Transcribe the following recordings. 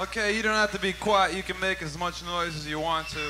Okay, you don't have to be quiet. You can make as much noise as you want to.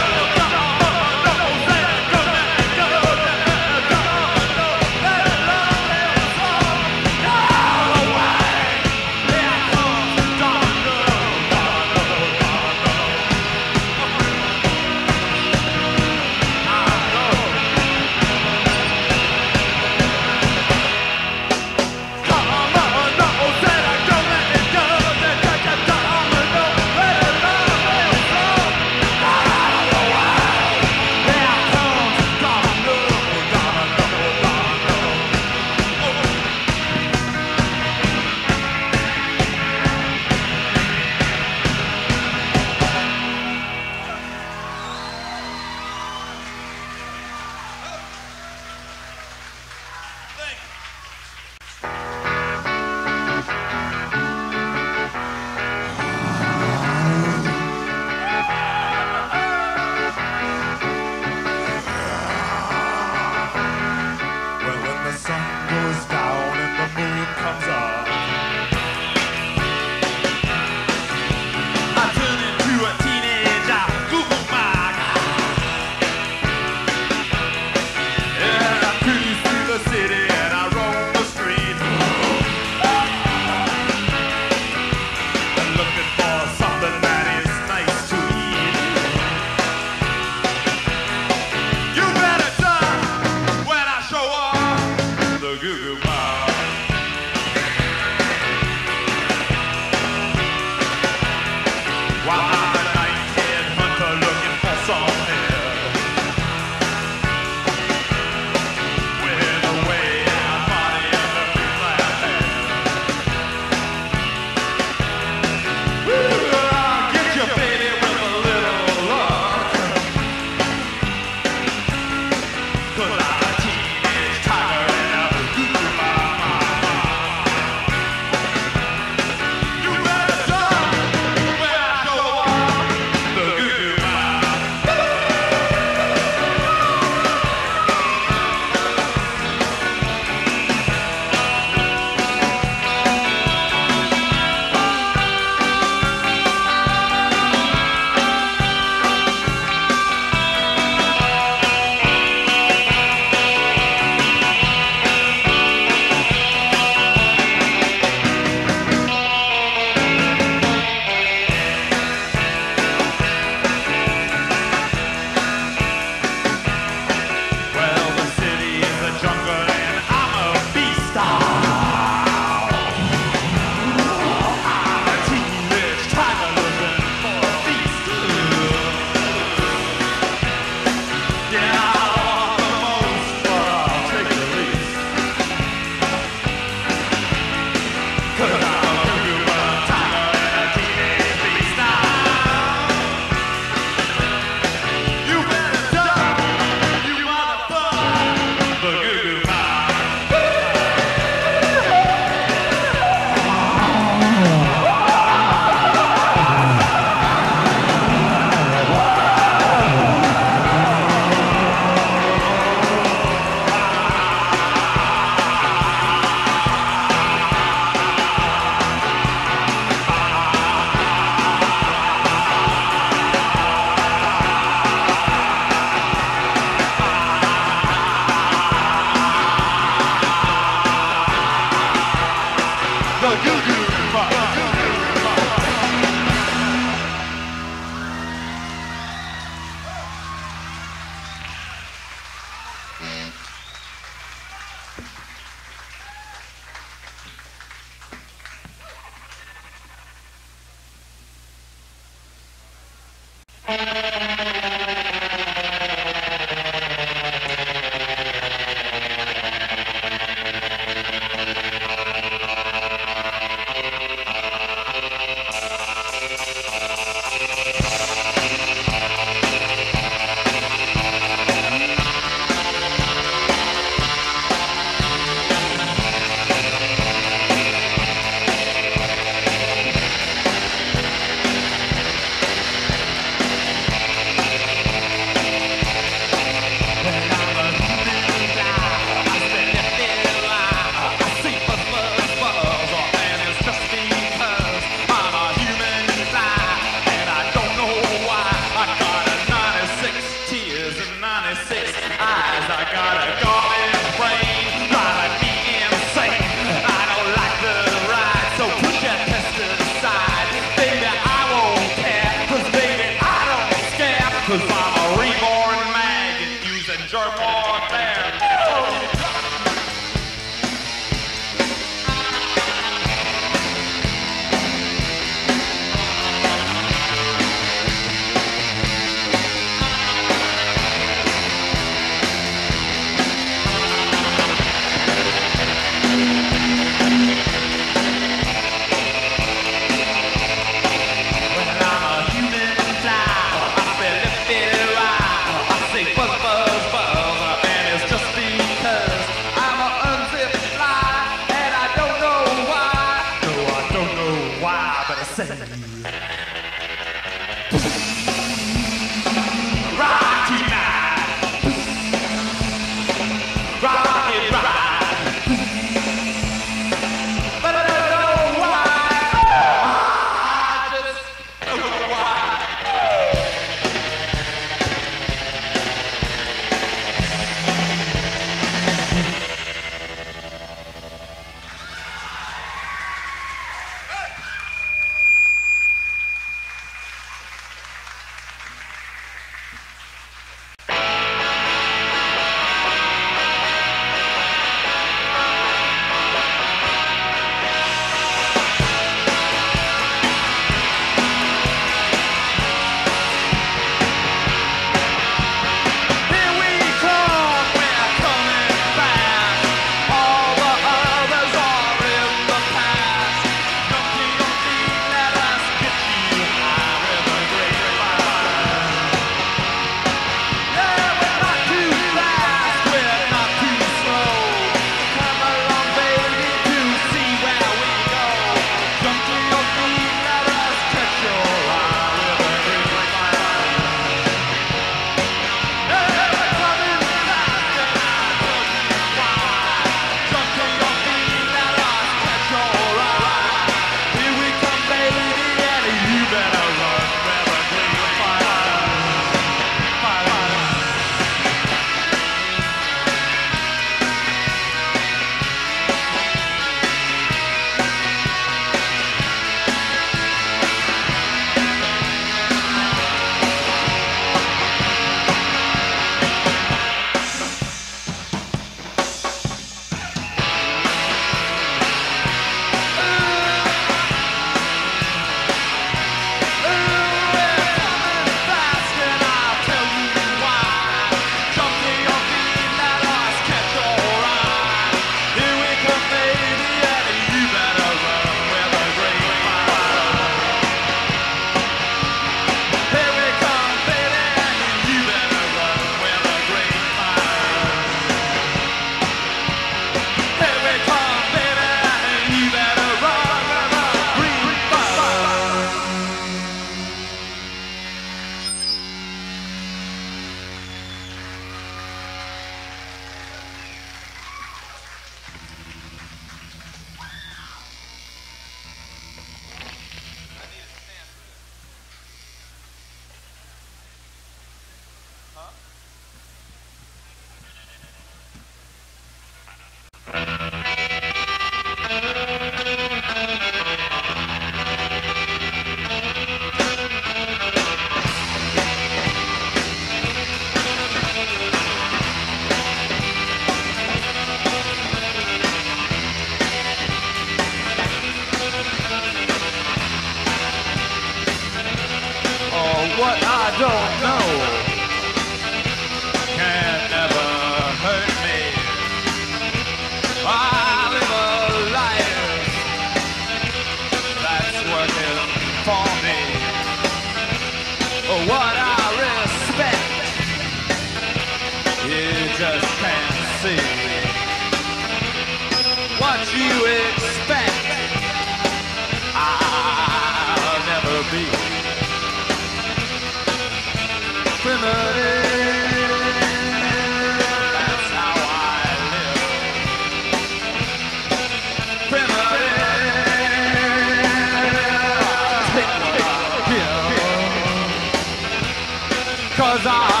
bazaar.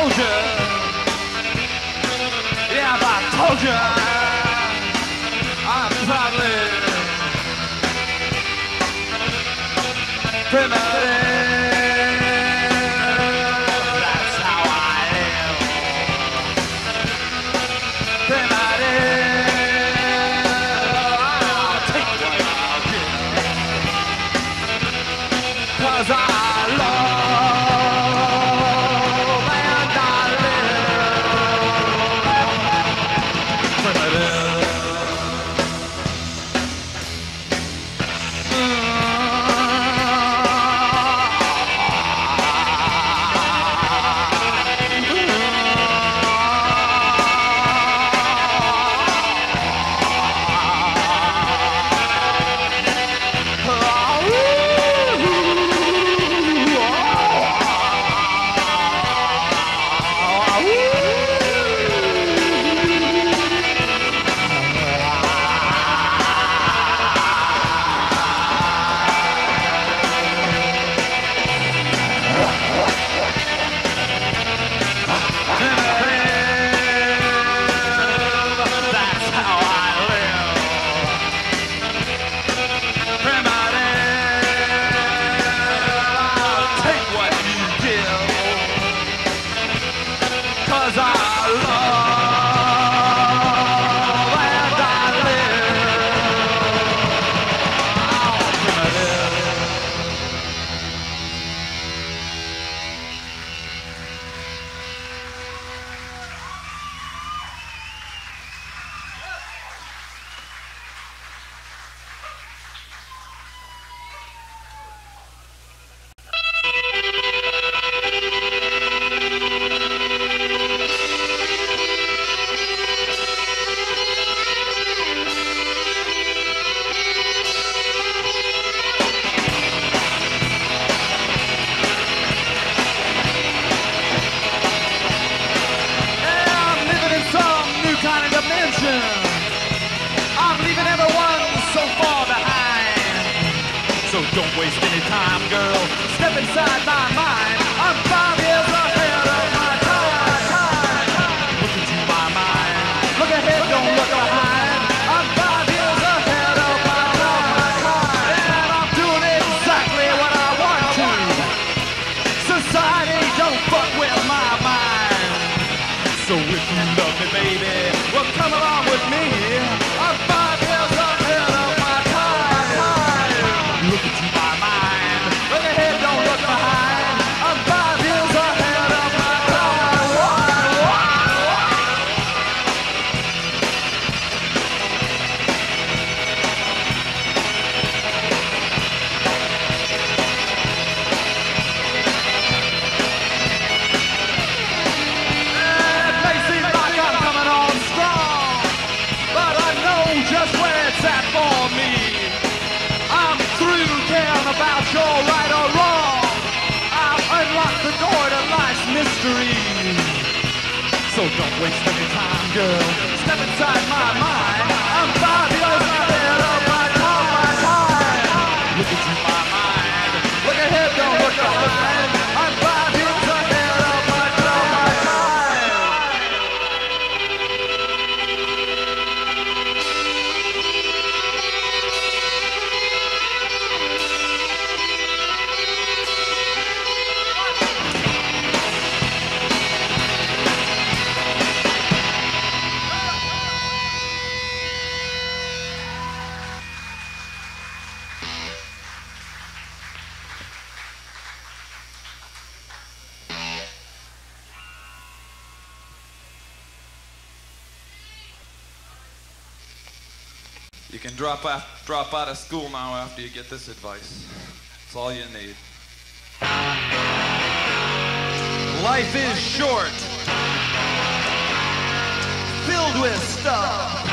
told you. Yeah, if I told you, I probably. Pretty Don't waste any time, girl. Step inside my mind. Good. drop out, drop out of school now after you get this advice. It's all you need. Life is short, filled with stuff.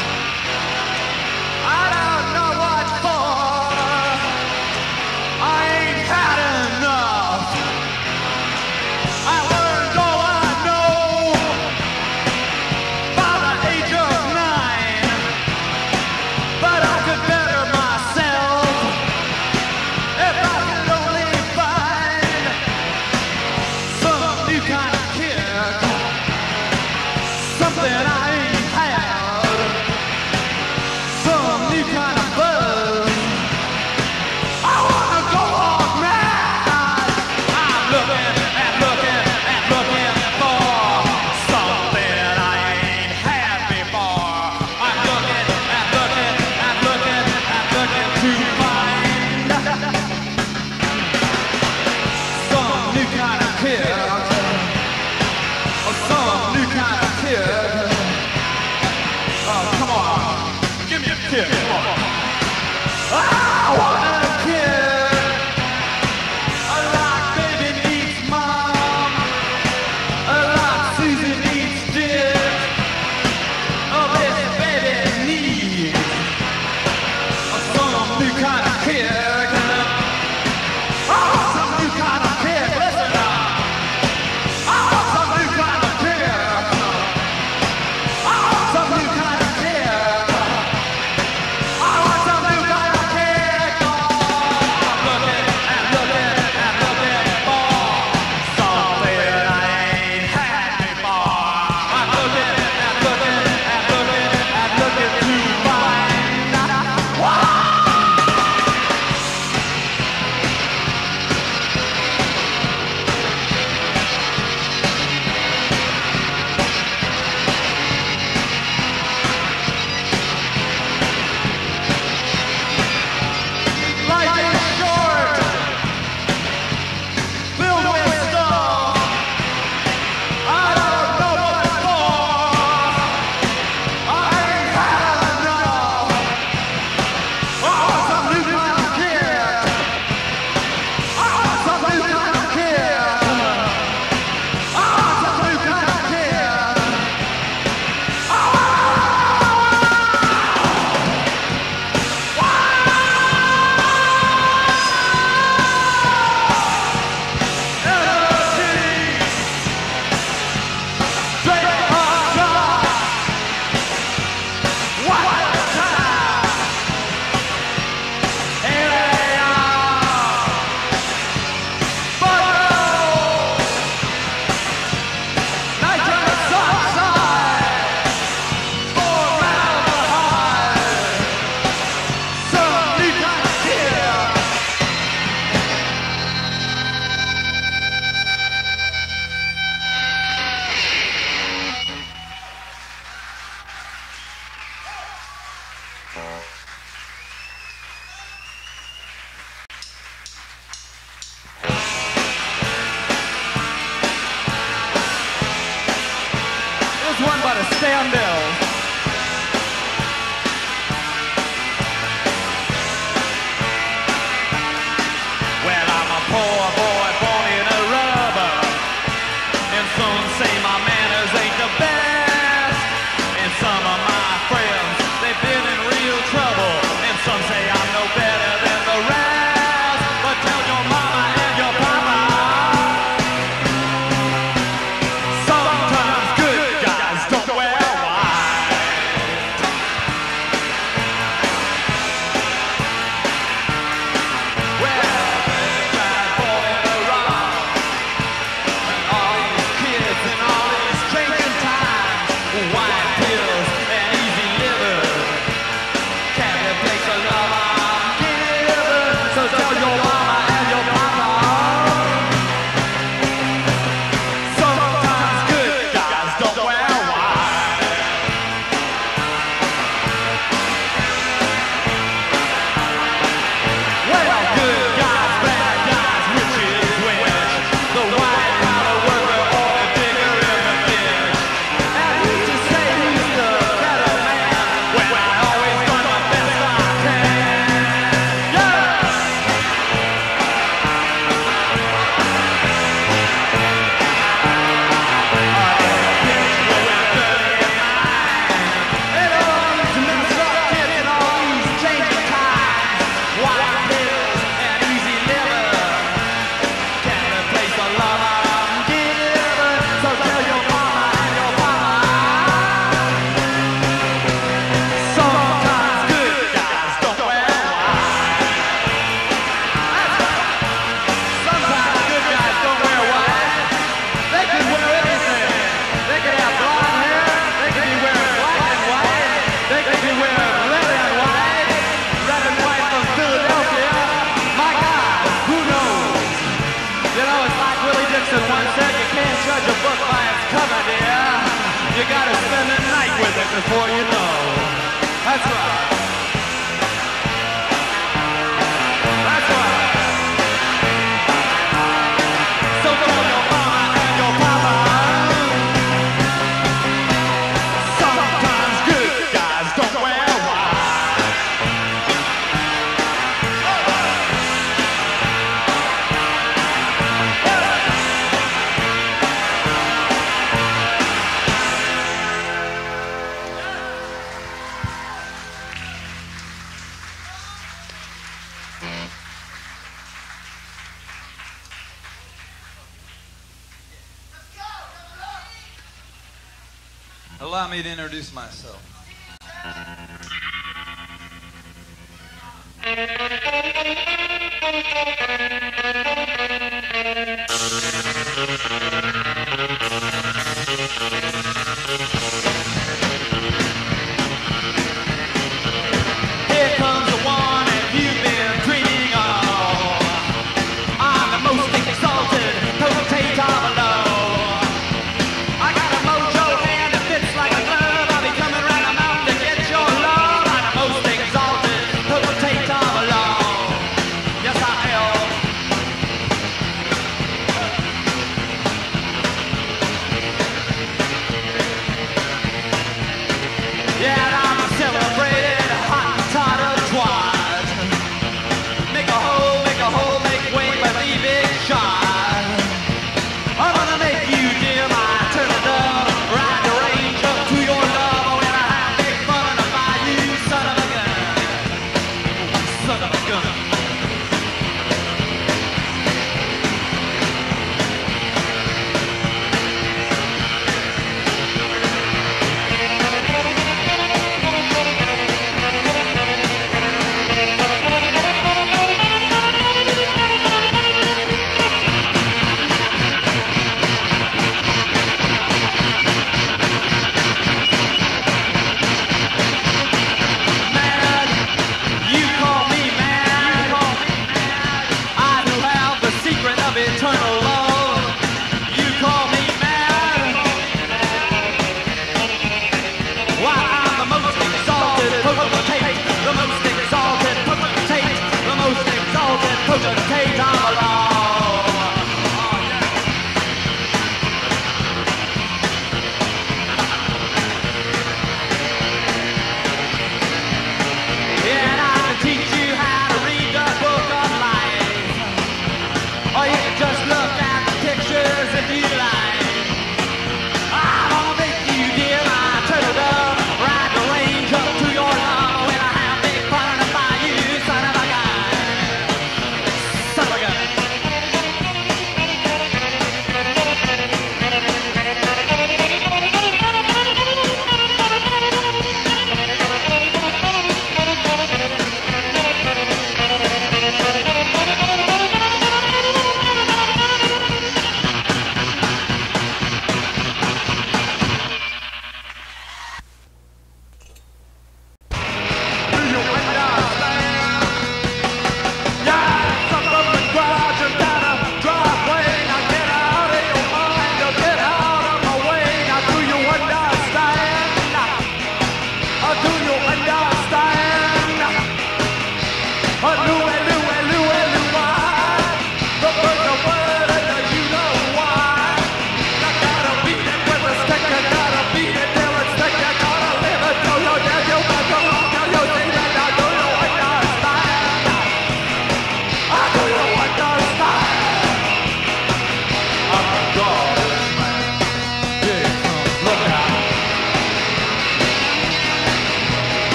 Me to introduce myself.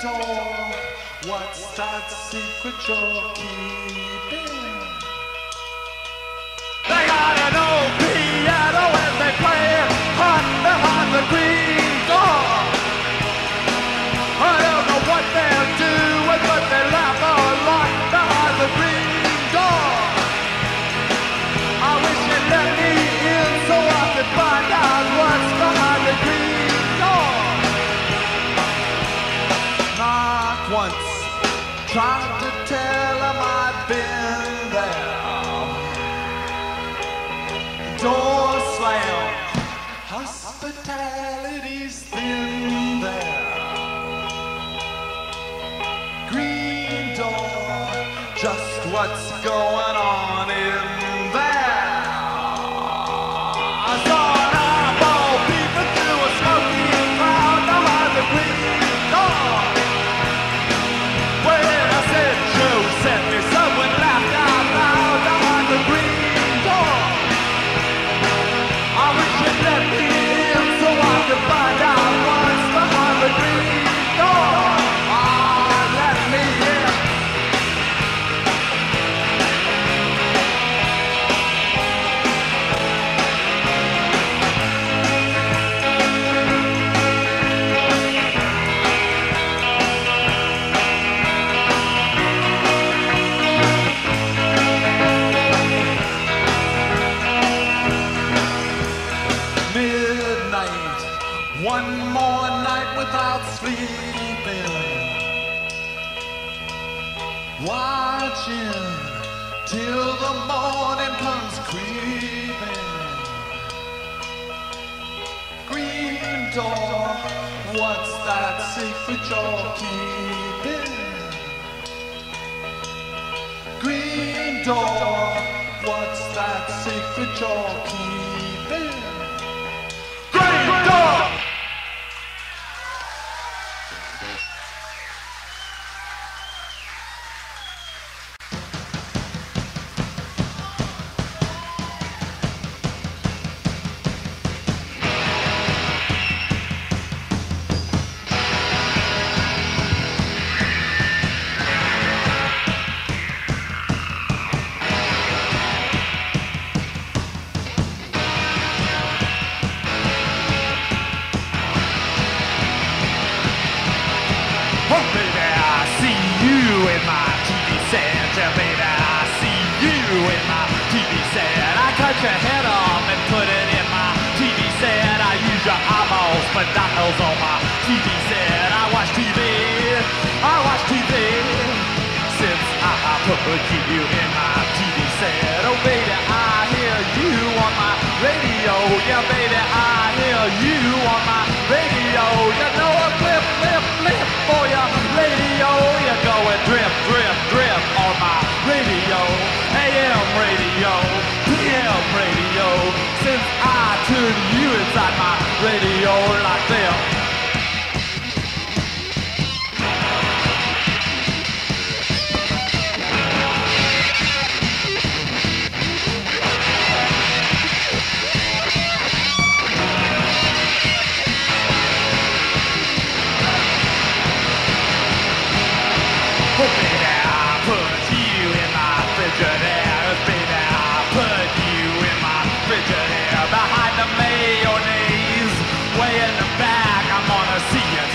door? What's that secret you're keeping? night, one more night without sleeping. Watching till the morning comes creeping. Green door, what's that secret you're keeping? Green door, what's that secret you're keeping?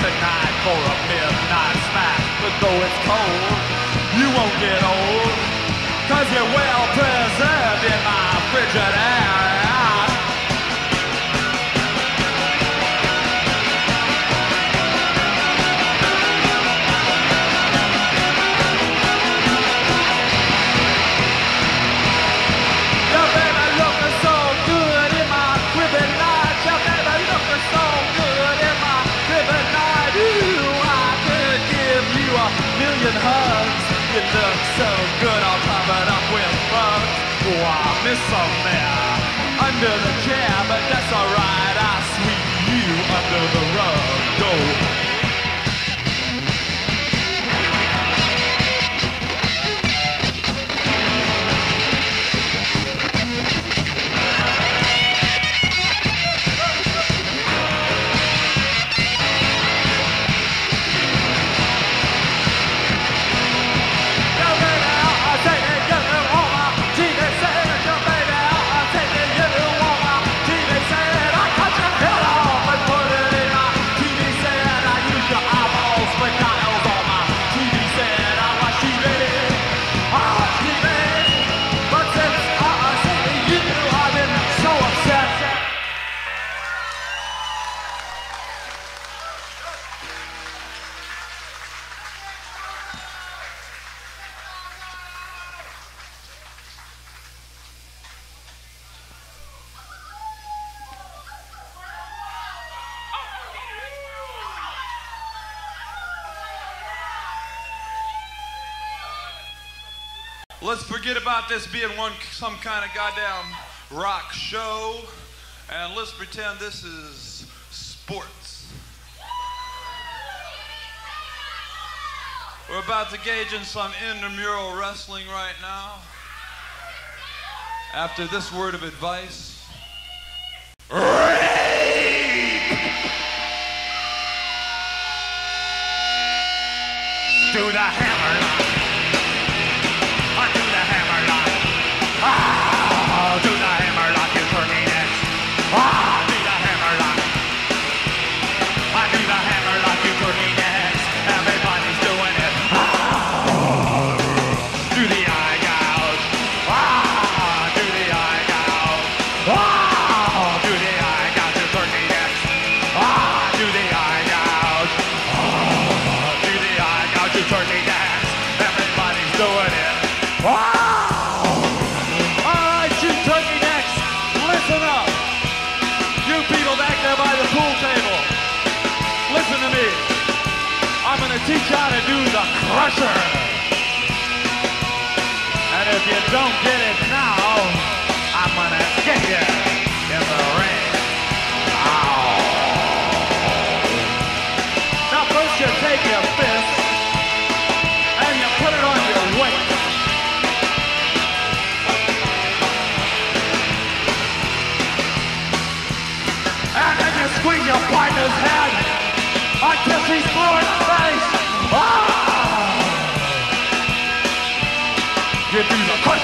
tonight for a midnight smack. But though it's cold, you won't get old, cause you're well preserved in my Frigidaire. hugs. You look so good, all covered up with bugs. Oh, I miss some there under the chair, but that's alright. I sweep you under the rug. Don't about this being one some kind of goddamn rock show, and let's pretend this is sports. We're about to gauge in some intramural wrestling right now. After this word of advice, Do the hammer crusher. And if you don't get it now, I'm gonna get you in the ring. Ow. Now first you take your fist and you put it on your waist. And then you squeeze your partner's head until she's blue in Do the crusher.